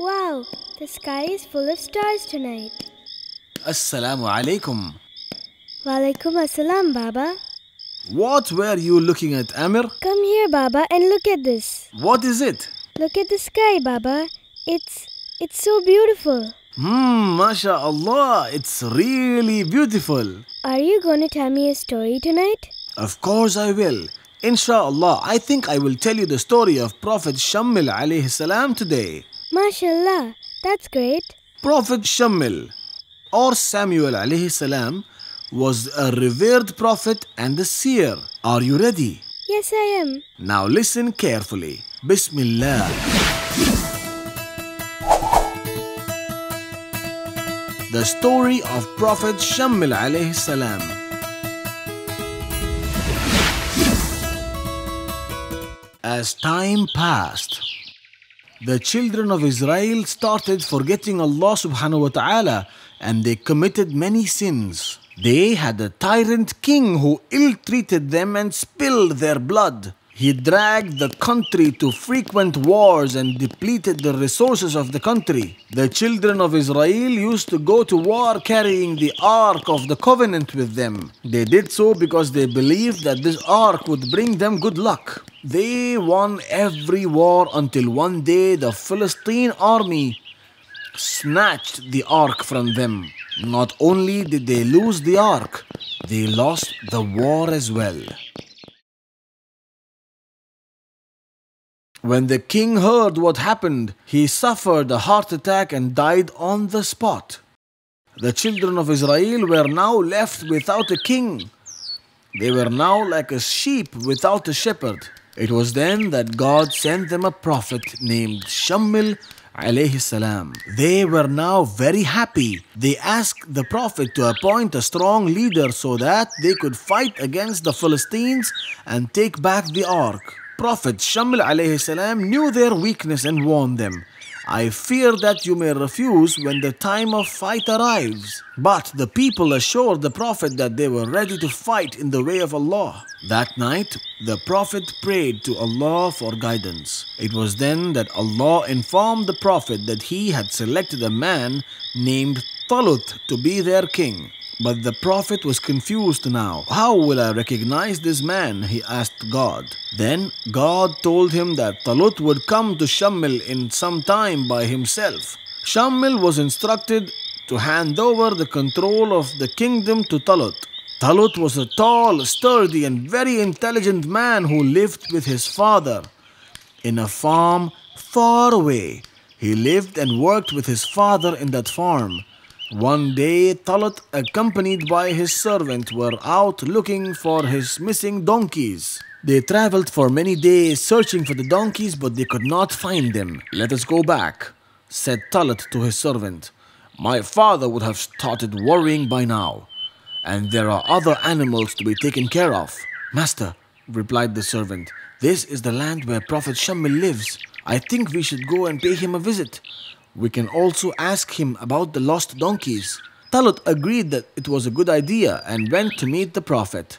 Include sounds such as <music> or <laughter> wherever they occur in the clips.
Wow, the sky is full of stars tonight. Assalamu alaikum. Wa Walaikum assalam, Baba. What were you looking at, Amir? Come here, Baba, and look at this. What is it? Look at the sky, Baba. It's it's so beautiful. Hmm, mashallah, it's really beautiful. Are you going to tell me a story tonight? Of course I will. Inshallah, I think I will tell you the story of Prophet Shammil alayhi salam today. Mashallah, that's great. Prophet Shammil or Samuel alayhi salam was a revered prophet and a seer. Are you ready? Yes, I am. Now listen carefully. Bismillah. The story of Prophet Shammil alayhi salam. As time passed, the children of Israel started forgetting Allah subhanahu wa ta'ala and they committed many sins. They had a tyrant king who ill treated them and spilled their blood. He dragged the country to frequent wars and depleted the resources of the country. The children of Israel used to go to war carrying the Ark of the Covenant with them. They did so because they believed that this Ark would bring them good luck. They won every war until one day the Philistine army snatched the ark from them. Not only did they lose the ark, they lost the war as well. When the king heard what happened, he suffered a heart attack and died on the spot. The children of Israel were now left without a king. They were now like a sheep without a shepherd. It was then that God sent them a prophet named Shammil alayhi salam. They were now very happy. They asked the prophet to appoint a strong leader so that they could fight against the Philistines and take back the ark. Prophet Shammil alayhi salam knew their weakness and warned them. I fear that you may refuse when the time of fight arrives. But the people assured the Prophet that they were ready to fight in the way of Allah. That night, the Prophet prayed to Allah for guidance. It was then that Allah informed the Prophet that he had selected a man named Talut to be their king. But the Prophet was confused now. How will I recognize this man? He asked God. Then God told him that Talut would come to Shammil in some time by himself. Shammil was instructed to hand over the control of the kingdom to Talut. Talut was a tall, sturdy, and very intelligent man who lived with his father in a farm far away. He lived and worked with his father in that farm. One day, Talut, accompanied by his servant, were out looking for his missing donkeys. They traveled for many days searching for the donkeys, but they could not find them. Let us go back, said Talut to his servant. My father would have started worrying by now, and there are other animals to be taken care of. Master, replied the servant, this is the land where Prophet Shammil lives. I think we should go and pay him a visit. We can also ask him about the lost donkeys. Talut agreed that it was a good idea and went to meet the Prophet.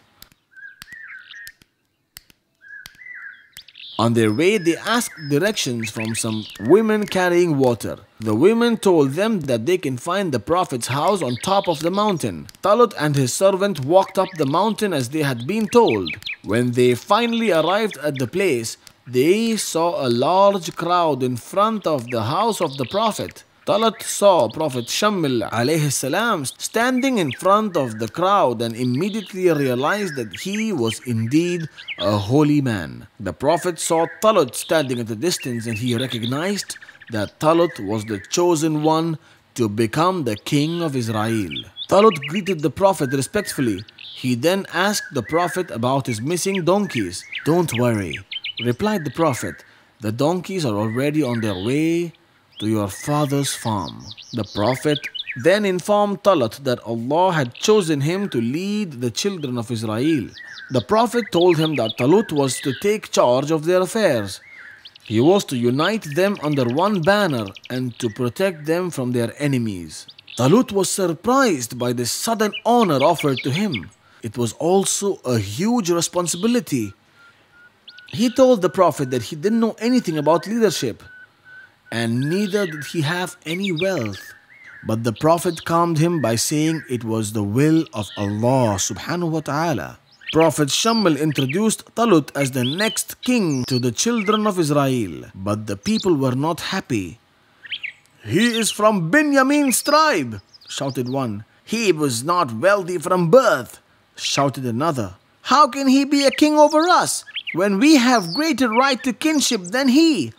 On their way, they asked directions from some women carrying water. The women told them that they can find the Prophet's house on top of the mountain. Talut and his servant walked up the mountain as they had been told. When they finally arrived at the place, they saw a large crowd in front of the house of the Prophet. Talut saw Prophet Shammil alayhi salam standing in front of the crowd and immediately realized that he was indeed a holy man. The Prophet saw Talut standing at a distance and he recognized that Talut was the chosen one to become the king of Israel. Talut greeted the Prophet respectfully. He then asked the Prophet about his missing donkeys. Don't worry, replied the Prophet. The donkeys are already on their way to your father's farm. The Prophet then informed Talut that Allah had chosen him to lead the children of Israel. The Prophet told him that Talut was to take charge of their affairs. He was to unite them under one banner and to protect them from their enemies. Talut was surprised by the sudden honor offered to him. It was also a huge responsibility. He told the Prophet that he didn't know anything about leadership and neither did he have any wealth. But the Prophet calmed him by saying it was the will of Allah subhanahu wa ta'ala. Prophet Shammil introduced Talut as the next king to the children of Israel, but the people were not happy. He is from Binyamin's tribe, shouted one. He was not wealthy from birth, shouted another. How can he be a king over us when we have greater right to kinship than he?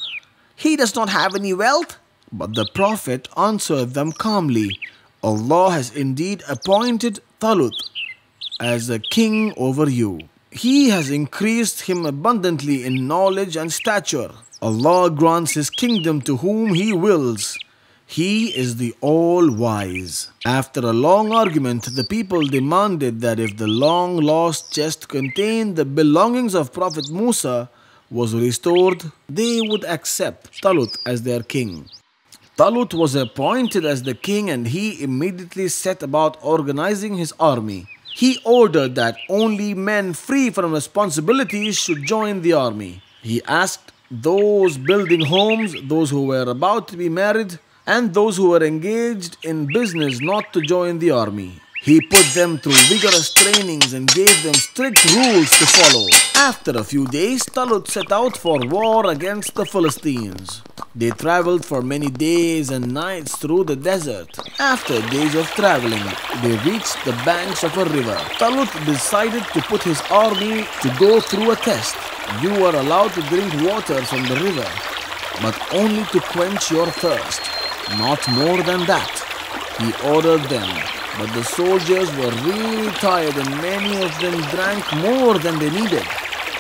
He does not have any wealth. But the Prophet answered them calmly Allah has indeed appointed Talut as a king over you. He has increased him abundantly in knowledge and stature. Allah grants his kingdom to whom he wills. He is the all wise. After a long argument, the people demanded that if the long lost chest contained the belongings of Prophet Musa was restored, they would accept Talut as their king. Talut was appointed as the king and he immediately set about organizing his army. He ordered that only men free from responsibilities should join the army. He asked those building homes, those who were about to be married, and those who were engaged in business not to join the army. He put them through vigorous trainings and gave them strict rules to follow. After a few days, Talut set out for war against the Philistines. They traveled for many days and nights through the desert. After days of traveling, they reached the banks of a river. Talut decided to put his army to go through a test. You are allowed to drink water from the river, but only to quench your thirst, not more than that. He ordered them but the soldiers were really tired and many of them drank more than they needed.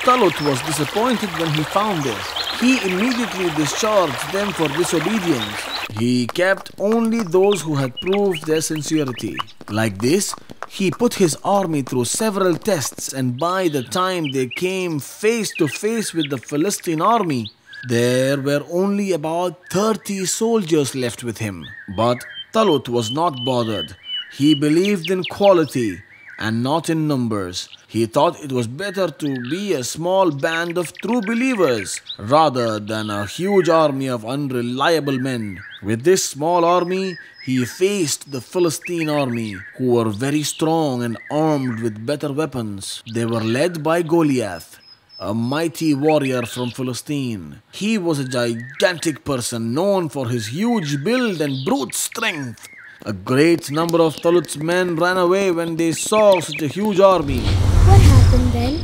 Talut was disappointed when he found this. He immediately discharged them for disobedience. He kept only those who had proved their sincerity. Like this, he put his army through several tests, and by the time they came face to face with the Philistine army, there were only about 30 soldiers left with him. But Talut was not bothered. He believed in quality and not in numbers. He thought it was better to be a small band of true believers rather than a huge army of unreliable men. With this small army, he faced the Philistine army, who were very strong and armed with better weapons. They were led by Goliath, a mighty warrior from Philistine. He was a gigantic person known for his huge build and brute strength. A great number of Talut's men ran away when they saw such a huge army. What happened then?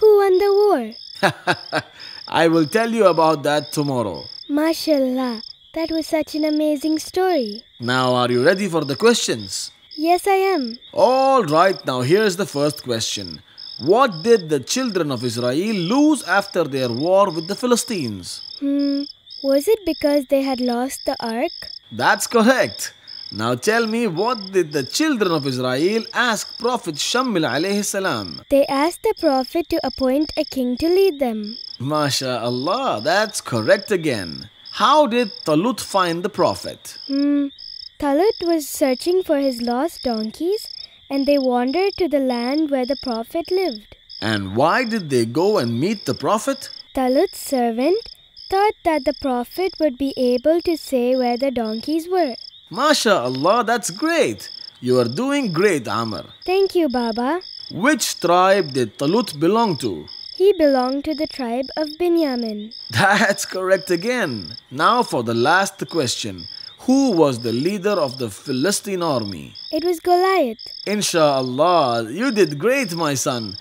Who won the war? <laughs> I will tell you about that tomorrow. Mashallah, that was such an amazing story. Now, are you ready for the questions? Yes, I am. All right, now here's the first question. What did the children of Israel lose after their war with the Philistines? Hmm, was it because they had lost the ark? That's correct. Now tell me, what did the children of Israel ask Prophet Shammil alayhi salam? They asked the Prophet to appoint a king to lead them. MashaAllah, that's correct again. How did Talut find the Prophet? Hmm, Talut was searching for his lost donkeys and they wandered to the land where the Prophet lived. And why did they go and meet the Prophet? Talut's servant thought that the Prophet would be able to say where the donkeys were. MashaAllah, that's great. You are doing great, Amr. Thank you, Baba. Which tribe did Talut belong to? He belonged to the tribe of Binyamin. That's correct again. Now for the last question. Who was the leader of the Philistine army? It was Goliath. Insha'Allah, you did great, my son.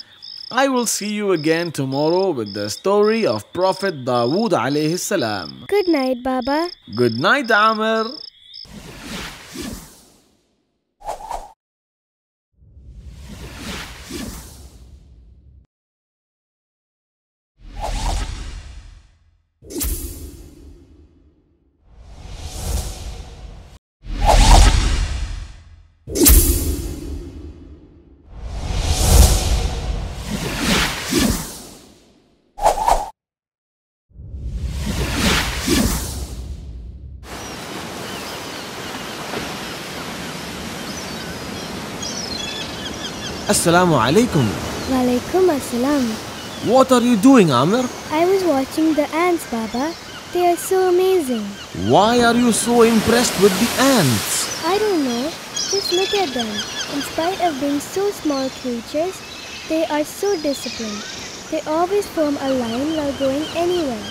I will see you again tomorrow with the story of Prophet Dawood alayhi salam. Good night, Baba. Good night, Amr. Assalamu alaikum. Walaikum assalam. What are you doing, Amr? I was watching the ants, Baba. They are so amazing. Why are you so impressed with the ants? I don't know. Just look at them. In spite of being so small creatures, they are so disciplined. They always form a line while going anywhere.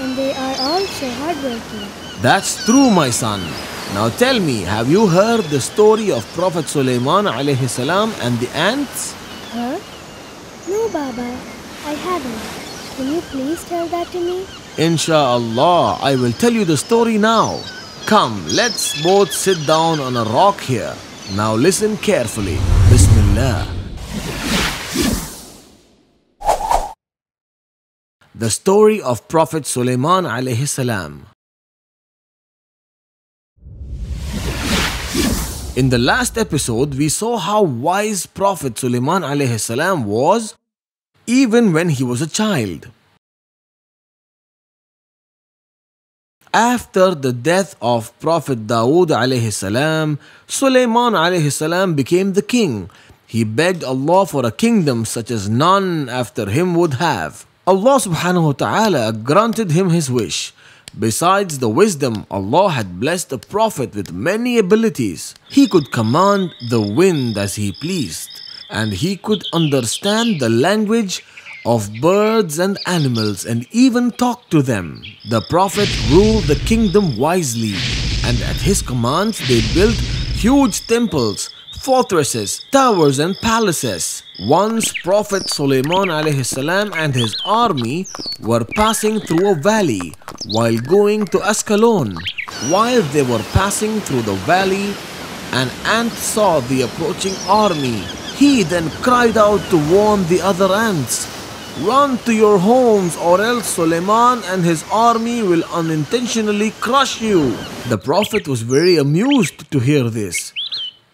And they are all so hardworking. That's true, my son. Now tell me, have you heard the story of Prophet Sulaiman alayhi salam and the ants? Huh? No, Baba. I haven't. Can you please tell that to me? Insha'Allah, I will tell you the story now. Come, let's both sit down on a rock here. Now listen carefully. Bismillah. The story of Prophet Sulaiman alayhi salam. In the last episode, we saw how wise Prophet Sulaiman was even when he was a child. After the death of Prophet Dawood salam, Sulaiman salam became the king. He begged Allah for a kingdom such as none after him would have. Allah subhanahu wa ta'ala granted him his wish. Besides the wisdom, Allah had blessed the Prophet with many abilities. He could command the wind as he pleased, and he could understand the language of birds and animals and even talk to them. The Prophet ruled the kingdom wisely, and at his commands they built huge temples fortresses, towers, and palaces. Once Prophet Sulaiman salam and his army were passing through a valley while going to Ascalon. While they were passing through the valley, an ant saw the approaching army. He then cried out to warn the other ants. Run to your homes, or else Sulaiman and his army will unintentionally crush you. The Prophet was very amused to hear this.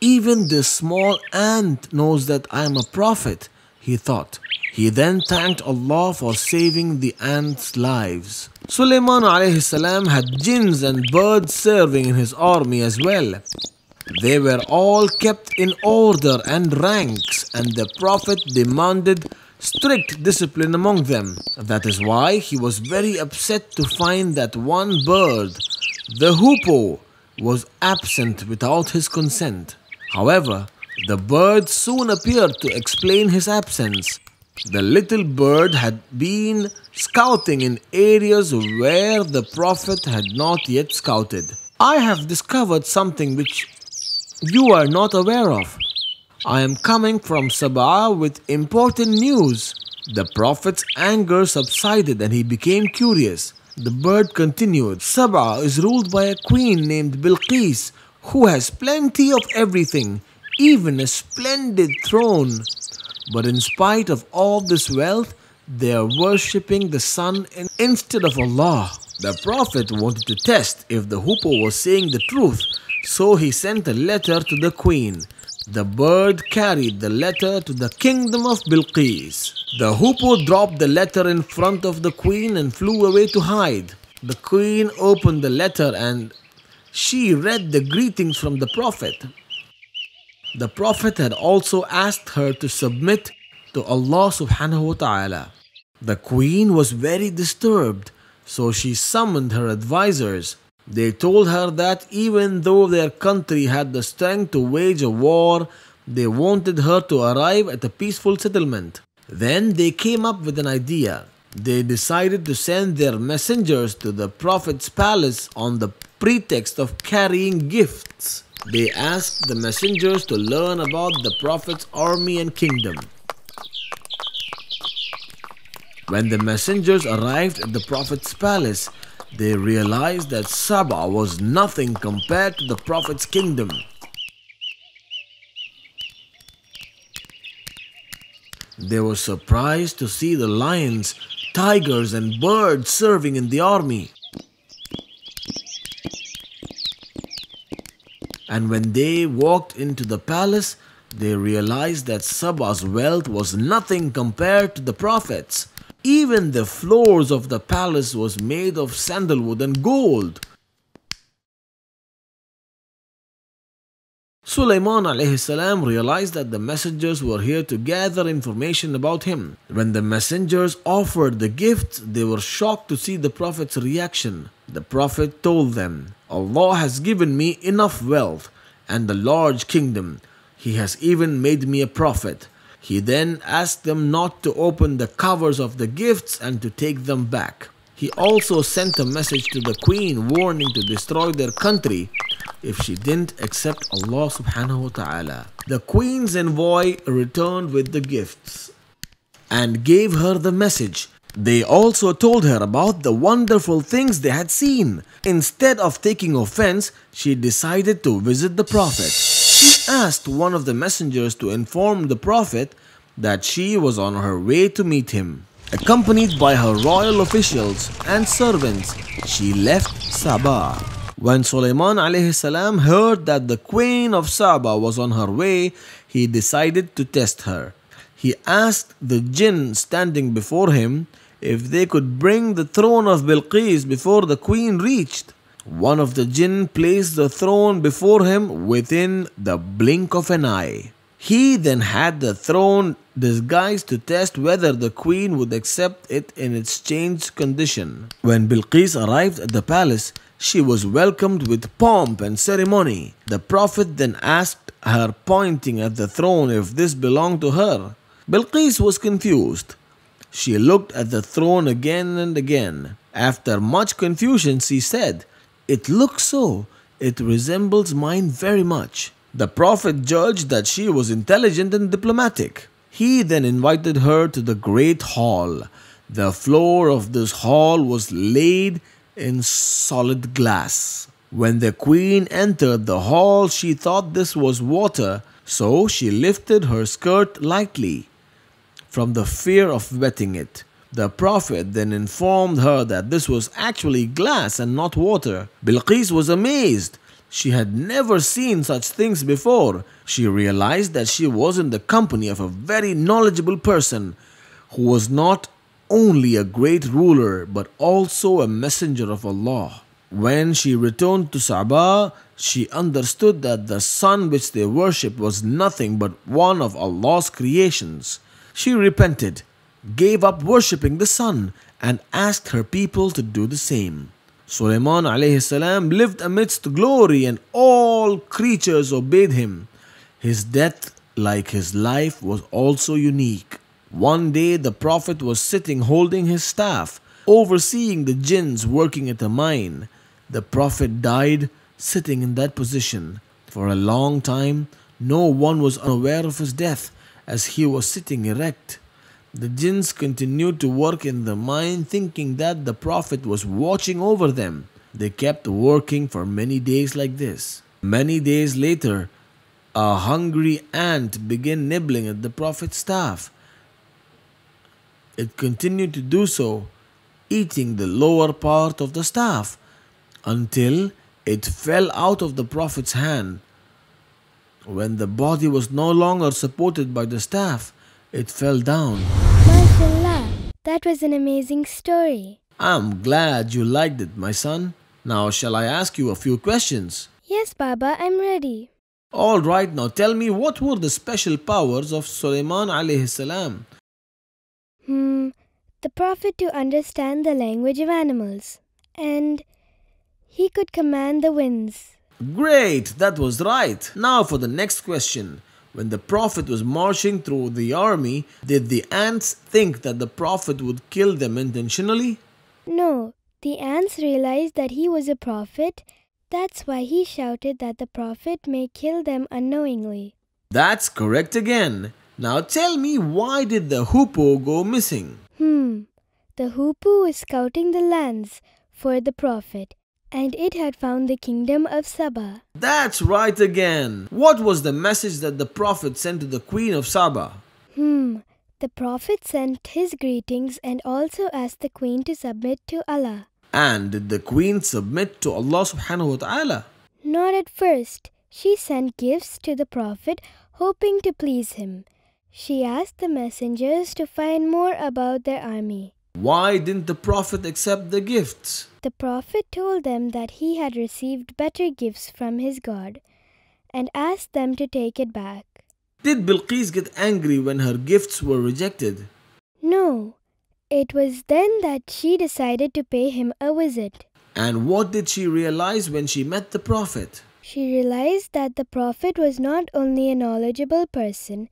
Even this small ant knows that I am a prophet, he thought. He then thanked Allah for saving the ants' lives. Sulaiman salam had jinns and birds serving in his army as well. They were all kept in order and ranks, and the Prophet demanded strict discipline among them. That is why he was very upset to find that one bird, the hoopoe, was absent without his consent. However, the bird soon appeared to explain his absence. The little bird had been scouting in areas where the Prophet had not yet scouted. I have discovered something which you are not aware of. I am coming from Saba with important news. The Prophet's anger subsided and he became curious. The bird continued Saba is ruled by a queen named Bilqis who has plenty of everything, even a splendid throne. But in spite of all this wealth, they are worshipping the sun instead of Allah. The Prophet wanted to test if the hoopoe was saying the truth, so he sent a letter to the queen. The bird carried the letter to the kingdom of Bilqis. The hoopoe dropped the letter in front of the queen and flew away to hide. The queen opened the letter and she read the greetings from the Prophet. The Prophet had also asked her to submit to Allah subhanahu wa ta'ala. The queen was very disturbed, so she summoned her advisors. They told her that even though their country had the strength to wage a war, they wanted her to arrive at a peaceful settlement. Then they came up with an idea. They decided to send their messengers to the Prophet's palace on the pretext of carrying gifts. They asked the messengers to learn about the Prophet's army and kingdom. When the messengers arrived at the Prophet's palace, they realized that Saba was nothing compared to the Prophet's kingdom. They were surprised to see the lions, tigers, and birds serving in the army. And when they walked into the palace, they realized that Saba's wealth was nothing compared to the Prophet's. Even the floors of the palace was made of sandalwood and gold. Sulaiman realized that the messengers were here to gather information about him. When the messengers offered the gifts, they were shocked to see the Prophet's reaction. The Prophet told them, Allah has given me enough wealth and a large kingdom. He has even made me a prophet. He then asked them not to open the covers of the gifts and to take them back. He also sent a message to the queen warning to destroy their country if she didn't accept Allah subhanahu wa ta'ala. The queen's envoy returned with the gifts and gave her the message. They also told her about the wonderful things they had seen. Instead of taking offense, she decided to visit the Prophet. She asked one of the messengers to inform the Prophet that she was on her way to meet him. Accompanied by her royal officials and servants, she left Saba. When Sulaiman salam heard that the queen of Saba was on her way, he decided to test her. He asked the jinn standing before him if they could bring the throne of Bilqis before the queen reached. One of the jinn placed the throne before him within the blink of an eye. He then had the throne disguised to test whether the queen would accept it in its changed condition. When Bilqis arrived at the palace, she was welcomed with pomp and ceremony. The Prophet then asked her, pointing at the throne, if this belonged to her. Bilqis was confused. She looked at the throne again and again. After much confusion, she said, It looks so. It resembles mine very much. The Prophet judged that she was intelligent and diplomatic. He then invited her to the great hall. The floor of this hall was laid in solid glass. When the queen entered the hall, she thought this was water, so she lifted her skirt lightly from the fear of wetting it. The Prophet then informed her that this was actually glass and not water. Bilqis was amazed. She had never seen such things before. She realized that she was in the company of a very knowledgeable person who was not only a great ruler but also a messenger of Allah. When she returned to Saba, she understood that the sun which they worshipped was nothing but one of Allah's creations. She repented, gave up worshipping the sun, and asked her people to do the same. Sulaiman salam lived amidst glory and all creatures obeyed him. His death, like his life, was also unique. One day the Prophet was sitting holding his staff, overseeing the jinns working at a mine. The Prophet died sitting in that position. For a long time, no one was unaware of his death as he was sitting erect. The jinns continued to work in the mine, thinking that the Prophet was watching over them. They kept working for many days like this. Many days later, a hungry ant began nibbling at the Prophet's staff. It continued to do so, eating the lower part of the staff until it fell out of the Prophet's hand. When the body was no longer supported by the staff, it fell down. MashaAllah, that was an amazing story. I'm glad you liked it, my son. Now, shall I ask you a few questions? Yes, Baba, I'm ready. All right, now tell me what were the special powers of Sulaiman alayhi salam? The Prophet to understand the language of animals. And he could command the winds. Great, that was right. Now for the next question. When the Prophet was marching through the army, did the ants think that the Prophet would kill them intentionally? No, the ants realized that he was a prophet. That's why he shouted that the Prophet may kill them unknowingly. That's correct again. Now tell me why did the hoopoe go missing? Hmm. The hoopoe was scouting the lands for the prophet and it had found the kingdom of Saba. That's right again. What was the message that the prophet sent to the queen of Saba? Hmm. The prophet sent his greetings and also asked the queen to submit to Allah. And did the queen submit to Allah subhanahu wa ta'ala? Not at first. She sent gifts to the prophet hoping to please him. She asked the messengers to find more about their army. Why didn't the Prophet accept the gifts? The Prophet told them that he had received better gifts from his God and asked them to take it back. Did Bilqis get angry when her gifts were rejected? No, it was then that she decided to pay him a visit. And what did she realize when she met the Prophet? She realized that the Prophet was not only a knowledgeable person,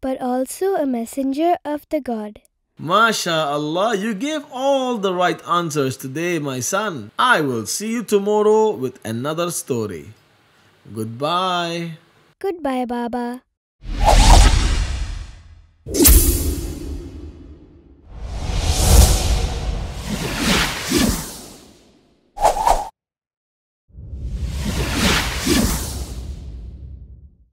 but also a messenger of the God. MashaAllah, you gave all the right answers today, my son. I will see you tomorrow with another story. Goodbye. Goodbye, Baba.